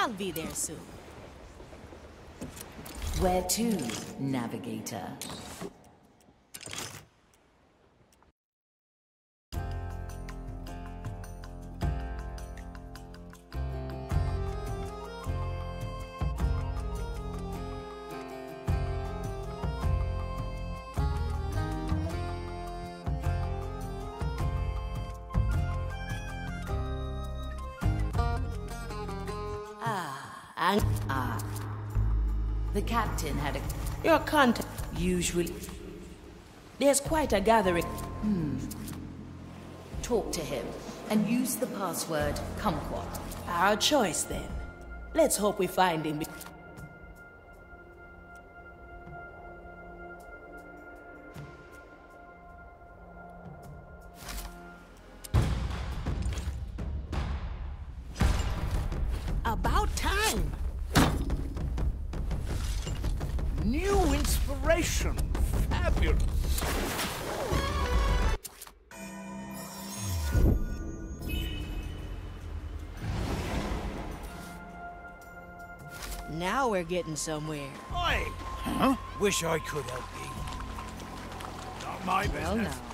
I'll be there soon. Where to, navigator? The captain had a... your contact, usually. There's quite a gathering. Hmm. Talk to him and use the password kumquat. Our choice, then. Let's hope we find him. About time. New inspiration. Fabulous. Now we're getting somewhere. I huh? wish I could help you. Not my Well, business. now.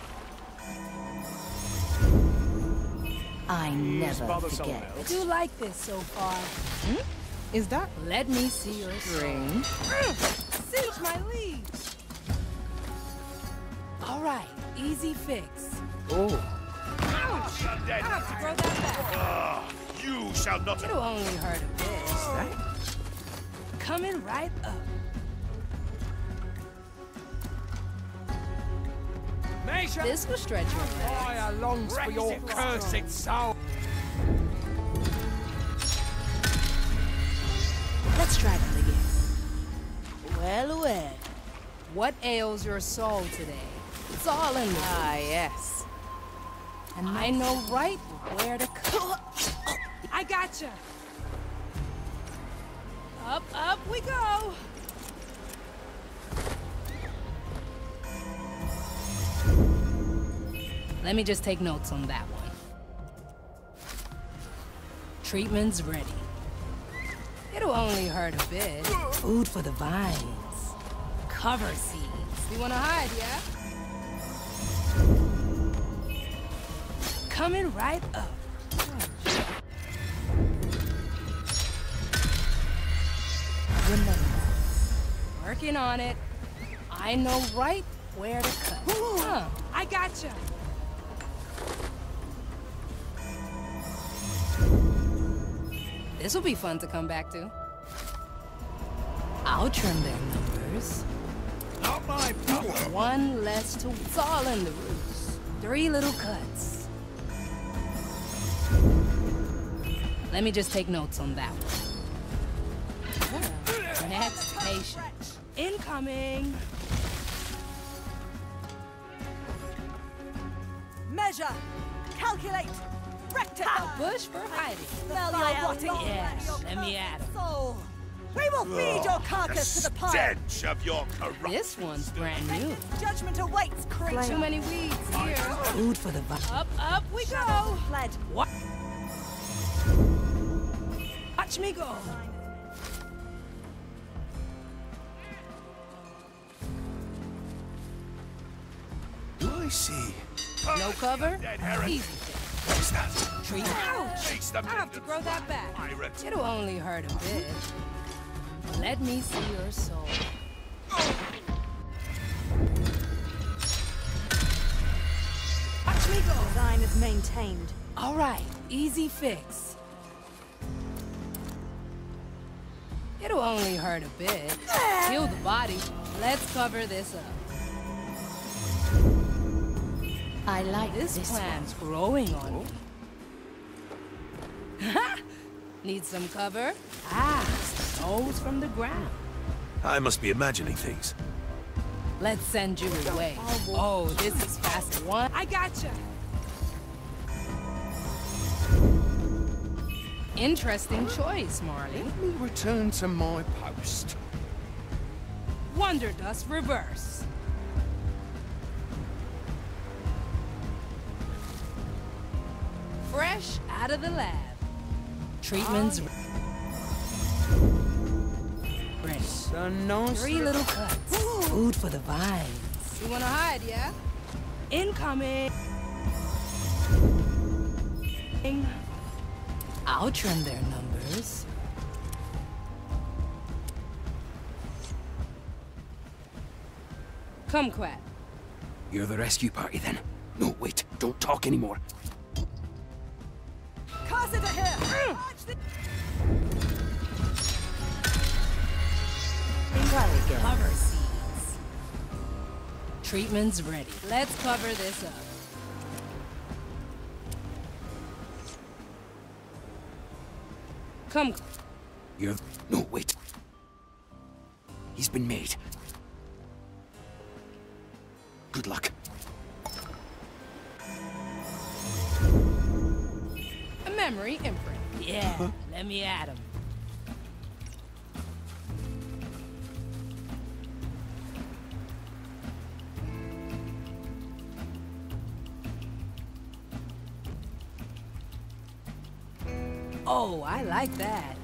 I never forget. else. do like this so far. Hmm? Is that Let me see your ring? Cinch my leaves. All right, easy fix. Oh. Ouch! I have to throw that back. Ah, you shall not. It'll only hurt a bit. Coming right up. Measure. This will stretch your legs. Fire longs for your cursed soul. Let's try that again. Well, well. What ails your soul today? It's all in the Ah, yes. And I know right where to cut. I gotcha. Up, up we go. Let me just take notes on that one. Treatment's ready. It'll only hurt a bit. Food for the vines. Cover seeds. You wanna hide, yeah? Coming right up. Remember, working on it. I know right where to cut. Huh, I gotcha. This will be fun to come back to. I'll trim their numbers. Not my power. One less to. It's all in the roots. Three little cuts. Let me just take notes on that one. Next patient. Incoming. Measure, calculate, rectify. Bush for hiding. Smell your rotting long Yes, your let me at 'em. soul. We will feed your carcass to the pyre. stench of your corruption. This one's brand new. Judgment awaits, creature. Too many weeds here. Food for the vine. Up, up we go. Fled. What? Watch me go. Do I see? No cover? Easy. What's that? Treat. Ouch! Chase the I have to grow that back. Pirate. It'll only hurt a bit. Let me see your soul. Watch me go. Design is maintained. All right, easy fix. It'll only hurt a bit. Kill the body. Let's cover this up. I like This, this, plant's growing on me. Need some cover? Ah, stones from the ground. I must be imagining things. Let's send you away. Oh, this is fast one. I gotcha. Interesting choice, Marley. Let me return to my post. Wonder Dust Reverse. Fresh out of the lab. Treatment's. Ready. Unknown. Three little cuts. Food for the vines. You wanna hide, yeah? Incoming. I'll trim their numbers. Come, Quack. You're the rescue party then? No, wait, don't talk anymore. Carsita here! March the- Cover seeds. Treatment's ready. Let's cover this up. Come. You're... No, wait. He's been made. Good luck. Memory imprint. Yeah, let me at him. Oh, I like that.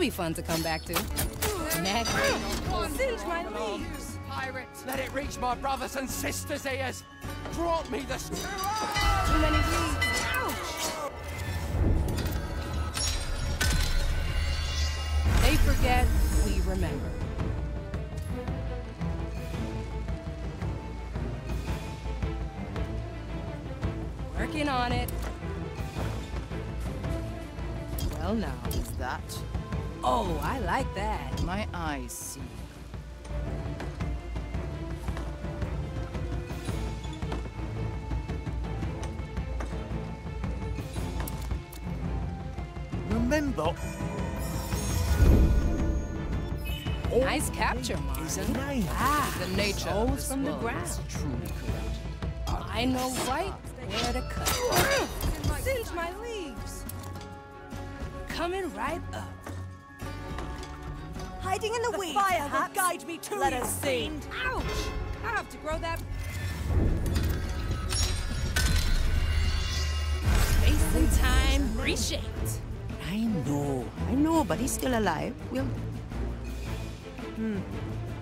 Be fun to come back to. Next. Singe my leaves. Pirates, let it reach my brothers and sisters' ears. Drop me the... Too many leaves. Ouch! They forget, we remember. Working on it. Well now. Is that? Oh, I like that. My eyes see. Remember, Nice capture, is a Marty. Ah, The nature of this from the ground. is truly corrupt. I know right where to cut. Singe my leaves. Coming right up. Hiding in the, The weeds, fire will guide me to Let you, us see. Ouch! I have to grow that. Space and time reshaped. I know, I know, but he's still alive. We'll Hmm.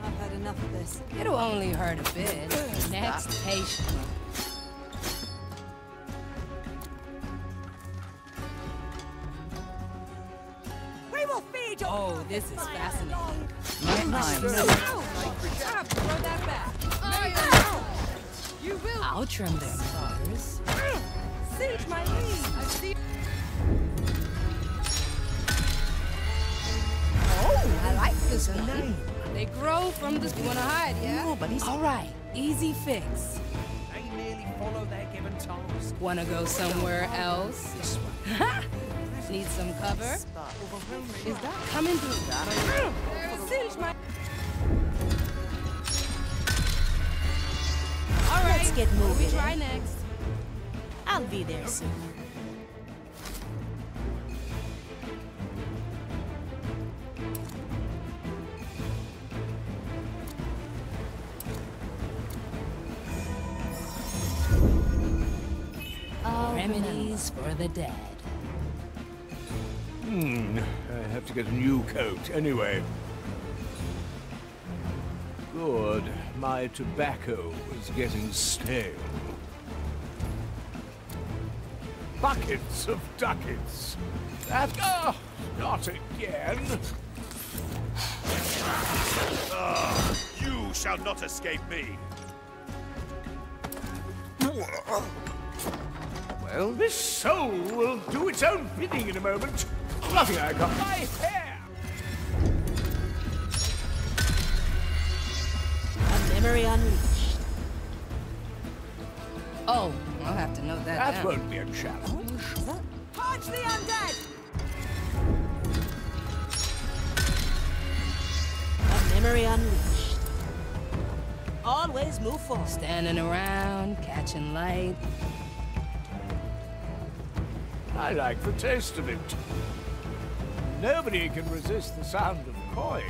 I've had enough of this. It'll only hurt a bit. Next patient. This is fire fascinating. along. My eyes. Ouch! I have to grow that back. You will I'll trim their flowers. Singe my leaves. I see. Oh, I like this one. They grow from the. You wanna hide, yeah? no, but he's All right, easy fix. They merely follow their given task. Wanna go somewhere else? Need some cover? Is that coming through? My. All right, Let's get we moving, try eh? next? I'll be there soon. Remedies for the dead. Hmm, I have to get a new coat anyway. Good. My tobacco was getting stale. Buckets of ducats. That. Oh, not again. You shall not escape me. Well, this soul will do its own bidding in a moment. Nothing I. My hair! A memory unleashed. Oh, I'll have to note that, That down. won't be a challenge. Purge the undead! A memory unleashed. Always move forward. Standing around, catching light. I like the taste of it. Nobody can resist the sound of coin.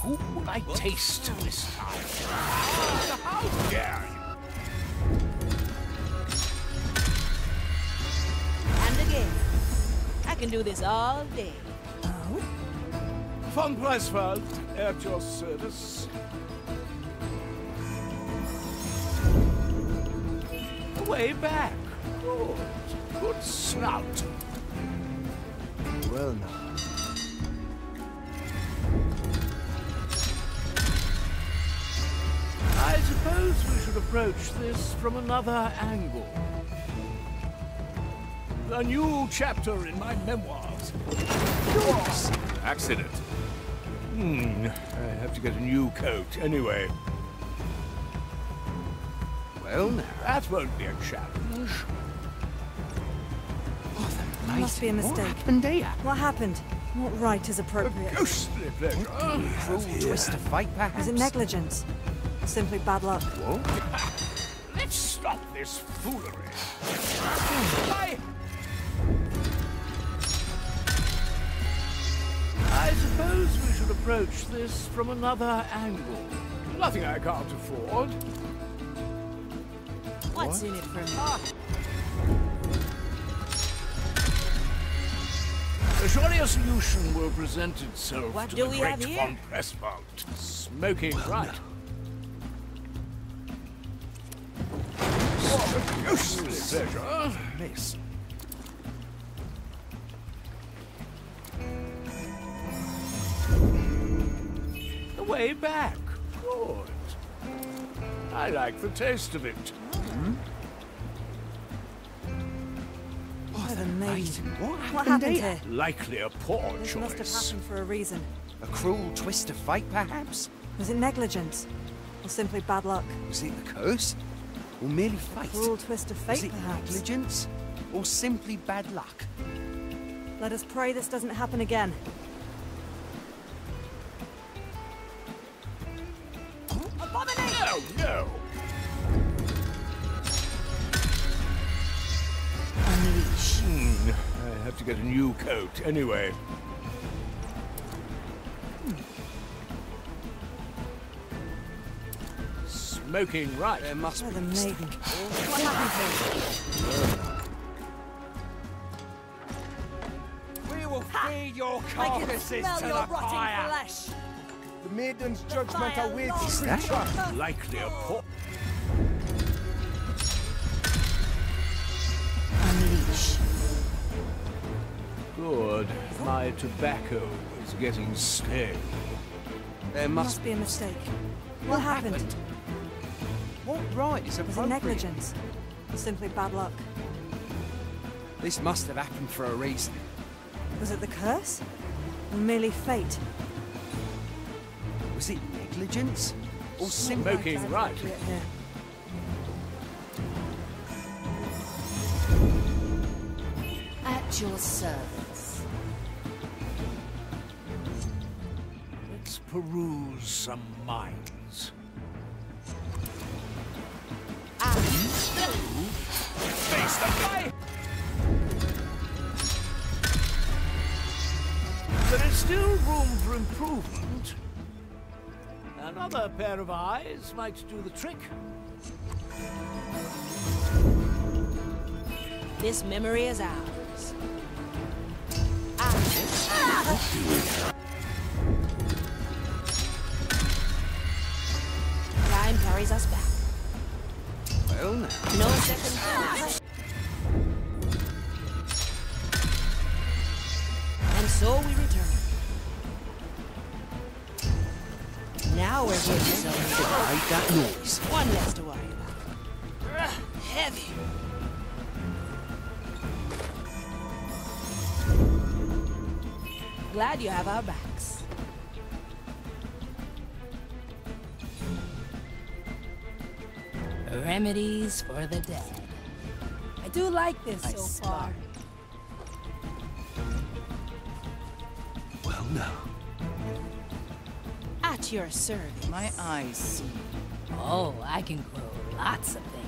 Who will I taste this time? How dare you? And again. I can do this all day. Von Presswald, at your service. Way back. Good. Good snout. Well now. I suppose we should approach this from another angle. A new chapter in my memoirs. Yours. Accident. Hmm. I have to get a new coat anyway. Well now. That won't be a challenge. There must be a mistake. What mistake. happened here? What happened? What right is appropriate? Ghostly pleasure. Cruel twist of fate, perhaps? Is it negligence? Simply bad luck? Let's stop this foolery. I suppose we should approach this from another angle. Nothing I can't afford. What's in it for me? Surely a solution will present itself What to do the we great have here? von Presswald. Smoking right. What a ghostly pleasure. Miss. The way back. Good. I like the taste of it. Amazing. What What happened, happened here? here? Likely a poor This must have happened for a reason. A cruel twist of fate, perhaps? Was it negligence? Or simply bad luck? Was it the curse? Or merely fate? A Cruel twist of Was fate, it perhaps? negligence? Or simply bad luck? Let us pray this doesn't happen again. To get a new coat anyway. Smoking right. There must be the maiden. What happened here? We will feed your I can carcasses to your the rotting fire. flesh. The maiden's judgment awaits you. that? Likely a poor. Unleash. Good. My tobacco is getting stale. There Must must be a mistake. What happened? What right is Was it appropriate? negligence? Or simply bad luck? This must have happened for a reason. Was it the curse? Or merely fate? Was it negligence? Or simply... Smoking right. At your service. Peruse some minds. Face the fire! There is still room for improvement. Another pair of eyes might do the trick. This memory is ours. Ah. Time carries us back. Well now. No second. And so we return. Now we're getting somewhere. Hate that noise. One less to worry about. Ugh, heavy. Glad you have our backs. Remedies for the dead. I do like this so far. Well, now. At your service. My eyes see. Oh, I can grow lots of things.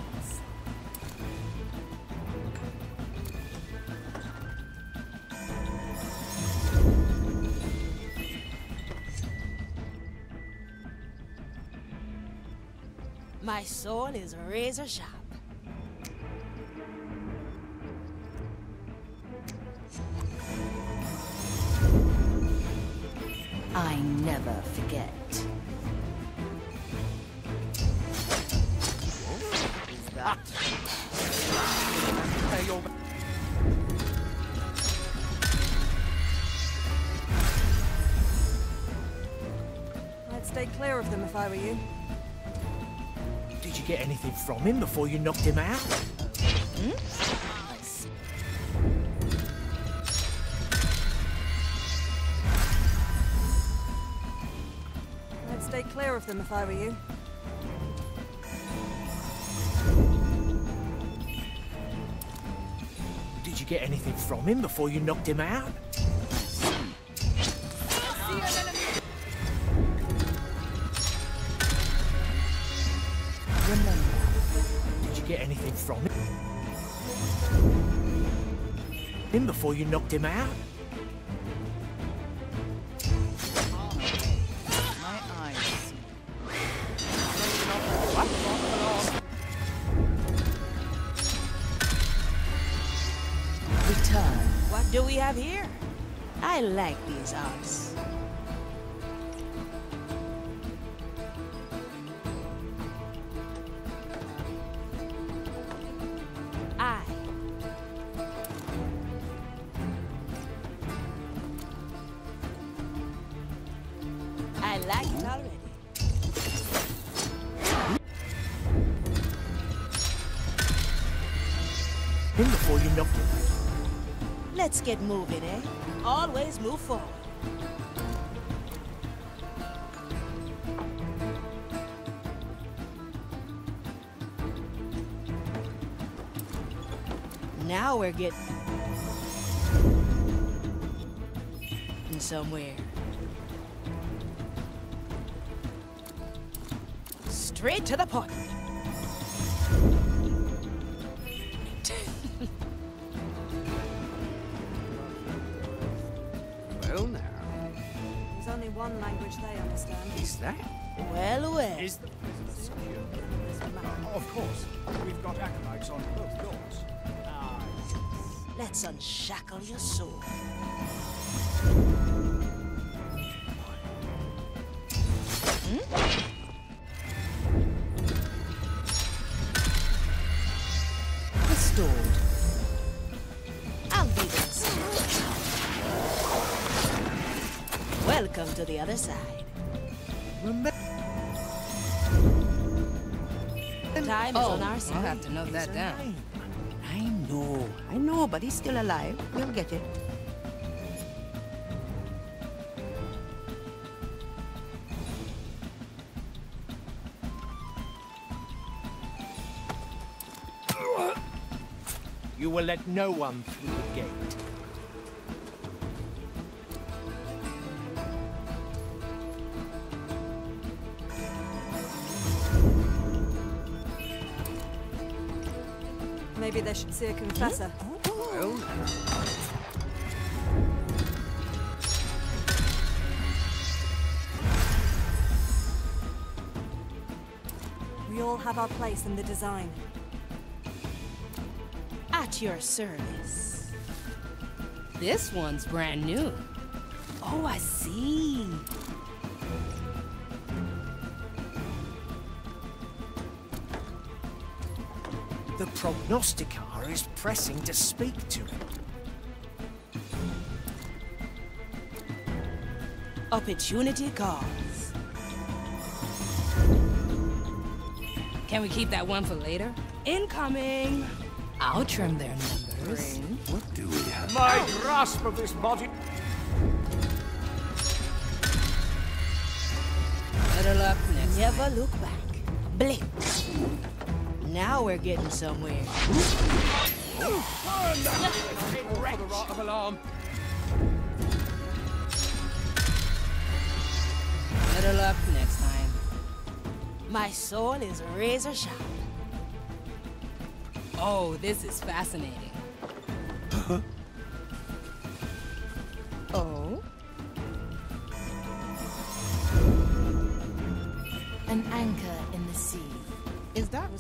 My sword is razor sharp. I never forget. Is that... I'd stay clear of them if I were you. Did you get anything from him before you knocked him out? Hmm? I'd stay clear of them if I were you. Did you get anything from him before you knocked him out? Before you knocked him out? My eyes see. Return. What do we have here? I like these odds. Get moving, eh? Always move forward. Now we're getting somewhere. Straight to the point. One language they understand. is that? Well, well. Is the prison secure? Of course. We've got acolytes on both doors. Ah, Let's unshackle your soul. Restored. To the other side. Time is Oh, on our I'll side. have to note that down. I know, I know, but he's still alive. We'll get it. You will let no one through the gate. Maybe they should see a confessor. Well. We all have our place in the design. At your service. This one's brand new. Oh, I see. Prognosticar is pressing to speak to him. Opportunity calls. Can we keep that one for later? Incoming! I'll trim their numbers. What do we have? My grasp of this body. Better luck next Never look back. Blink. Now we're getting somewhere. Better luck next time. My soul is razor sharp. Oh, this is fascinating.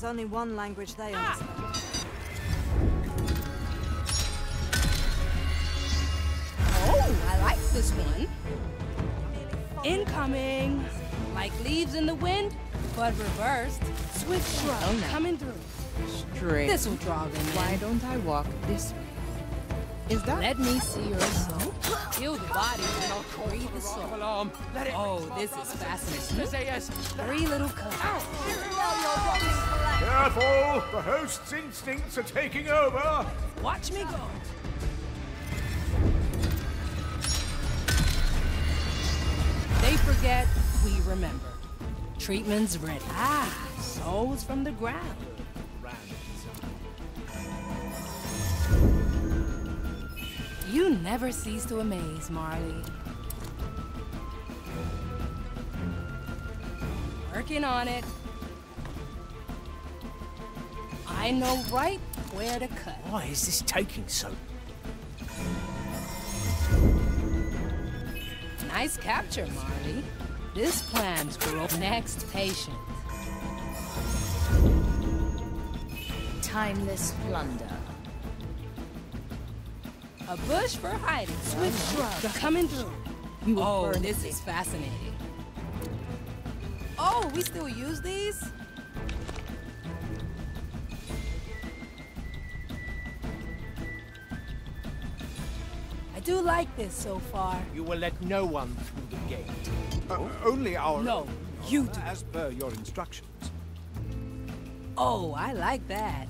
There's only one language they ah! understand. Oh, I like this one. Incoming. Like leaves in the wind, but reversed. Swift shrug Oh, no. coming through. Straight. This will draw them in. Why don't I walk this way? Is that? Let me see your soul. Heal the body and I'll breathe the soul. Alarm. Let it Oh, this is brothers fascinating. Three little cups. Careful! The host's instincts are taking over! Watch me go. They forget, we remember. Treatment's ready. Ah, souls from the ground. You never cease to amaze, Marley. Working on it. I know right where to cut. Why is this taking so Nice capture, Marley. This plan's for next patient. Timeless plunder. A bush for hiding. Swift shrub coming through. We will Oh, this it. is fascinating. Oh, we still use these? Do like this so far. You will let no one through the gate. Uh, only our No, you do. as per your instructions. Oh, I like that.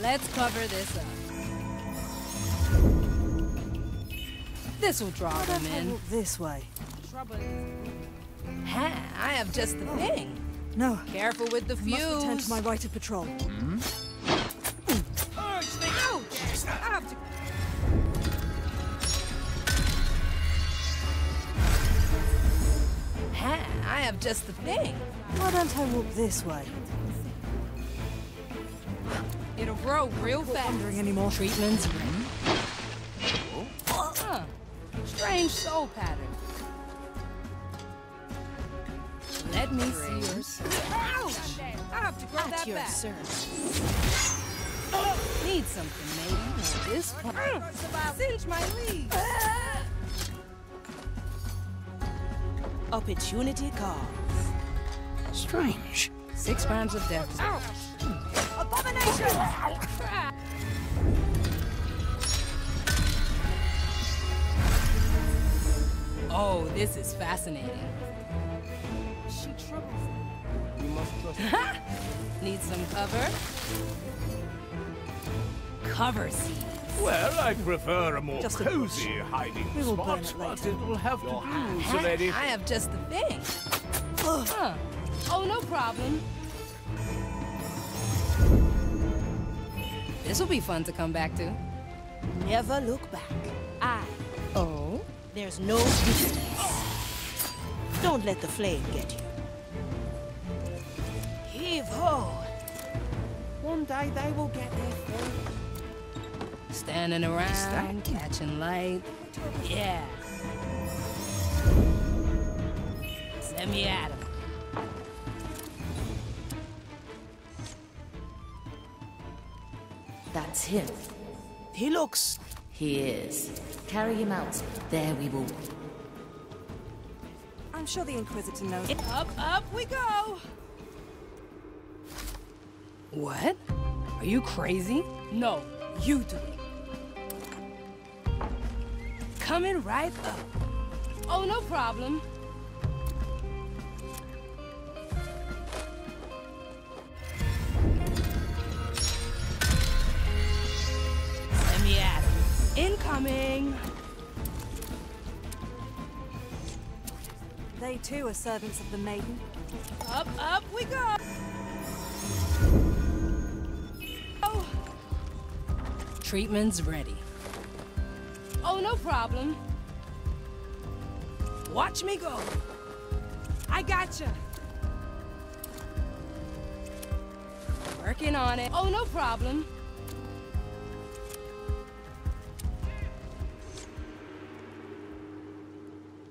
Let's cover this up. This will draw Why them in. this way? Ha, I have just the thing. No. Careful with the I must return fuse. to my right of patrol. Ha, I have just the thing. Why don't I walk this way? It'll grow real fast. wondering anymore. Treatment's ready. Huh. Strange soul pattern. Let me see yours. Ouch! I have to grow that back. Need something, maybe. This one. Uh-huh. Cinch my leaves. Uh-huh. Opportunity calls. Strange. Six grams of death. Oh, this is fascinating. She troubles We must trust. Need some cover? Cover seeds. Well, I prefer a more Just a cozy hiding We will burn spot, it but it will have to do, so I lady. I have just the thing. Huh. Oh, no problem. This will be fun to come back to. Never look back. I. Oh? There's no distance. Don't let the flame get you. Heave ho. One day they will get their fill. Standing around, catching light. Yeah. Send me at 'em. That's him. He looks. He is. Carry him out. There we will. I'm sure the Inquisitor knows. Up, up we go! What? Are you crazy? No, you do it. Coming right up. Oh, no problem. Send me. Incoming. They too are servants of the Maiden. Up, up we go. Treatment's ready. Oh, no problem. Watch me go. I gotcha. Working on it. Oh, no problem.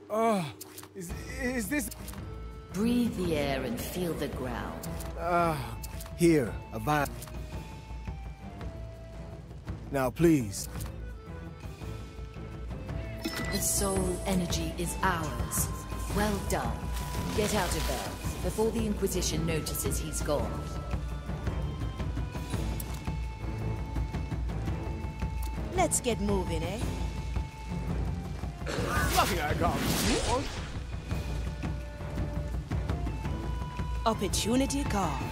Oh, is, is this... Breathe the air and feel the ground. Ah, Here, a vial. Now, please. The soul energy is ours. Well done. Get out of there, before the Inquisition notices he's gone. Let's get moving, eh? Lucky I got Opportunity calls.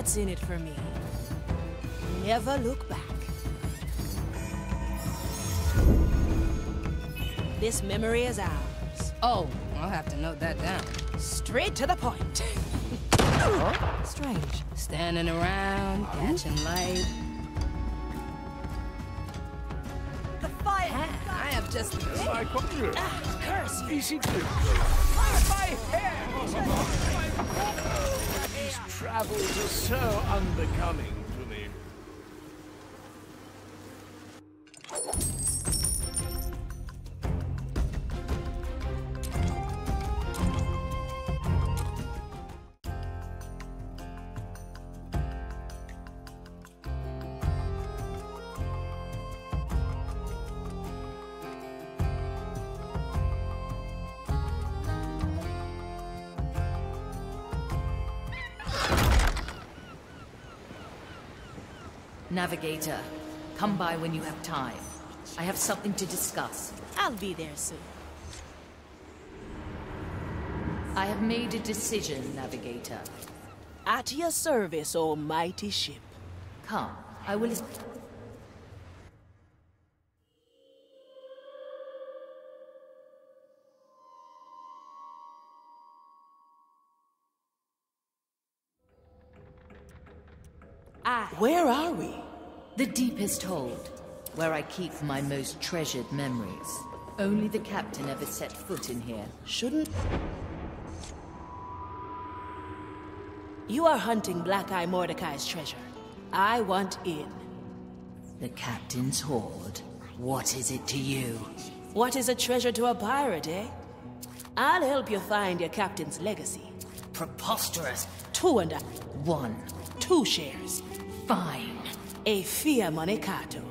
What's in it for me? Never look back. This memory is ours. Oh, I'll have to note that down. Straight to the point. Strange. Standing around, catching light. The fire! I have just My computer. Ah, curse you! Easy travels are so unbecoming Navigator, come by when you have time. I have something to discuss. I'll be there soon. I have made a decision, Navigator. At your service, O mighty ship. Come, I will... Ah, where are we? The deepest hold, where I keep my most treasured memories. Only the captain ever set foot in here. Shouldn't... You are hunting Black Eye Mordecai's treasure. I want in. The captain's hoard. What is it to you? What is a treasure to a pirate, eh? I'll help you find your captain's legacy. Preposterous. Two and a... One. Two shares. Fine. Afia Manicato.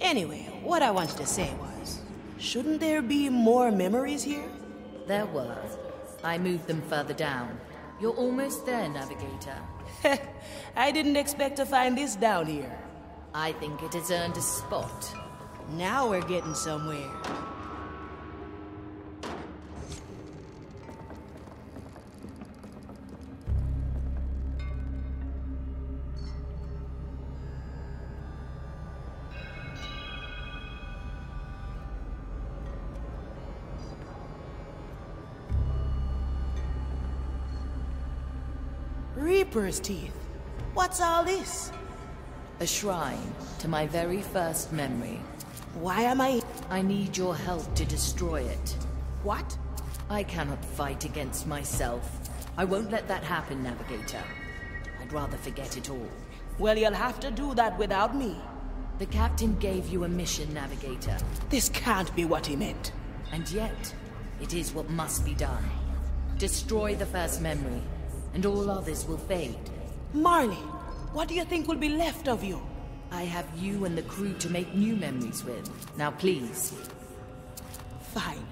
Anyway, what I wanted to say was, shouldn't there be more memories here? There were. I moved them further down. You're almost there, Navigator. I didn't expect to find this down here. I think it has earned a spot. Now we're getting somewhere. Reaper's teeth. What's all this? A shrine to my very first memory. Why am I... I need your help to destroy it. What? I cannot fight against myself. I won't let that happen, Navigator. I'd rather forget it all. Well, you'll have to do that without me. The captain gave you a mission, Navigator. This can't be what he meant. And yet, it is what must be done. Destroy the first memory, and all others will fade. Marley, what do you think will be left of you? I have you and the crew to make new memories with. Now please. Fine.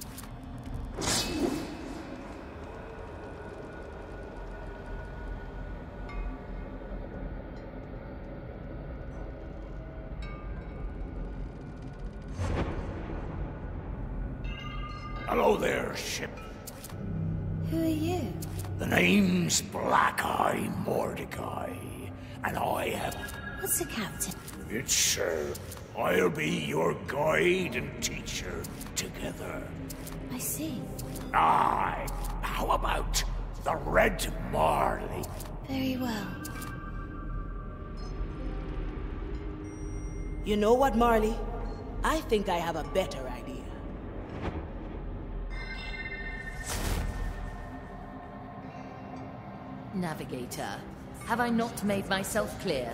Your guide and teacher together. I see. Aye. How about the Red Marley? Very well. You know what, Marley? I think I have a better idea. Navigator, have I not made myself clear?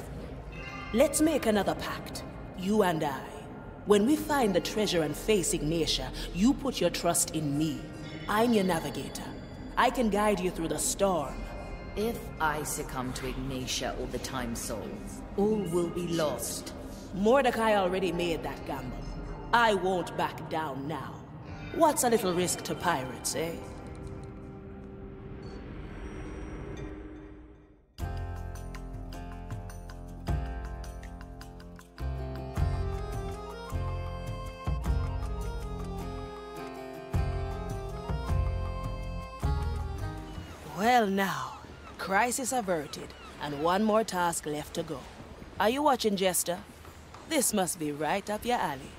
Let's make another pact. You and I. When we find the treasure and face Ignatia, you put your trust in me. I'm your navigator. I can guide you through the storm. If I succumb to Ignatia or the Time Souls, all will be lost. Mordecai already made that gamble. I won't back down now. What's a little risk to pirates, eh? Well now, crisis averted, and one more task left to go. Are you watching, Jester? This must be right up your alley.